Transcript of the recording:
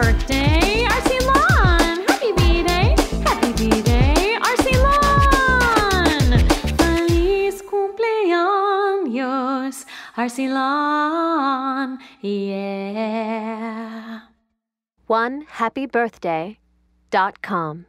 birthday, RC Lawn. Happy B-Day, happy B-Day, RC Lawn. Feliz cumpleaños, RC Lawn, yeah. One happy birthday dot com.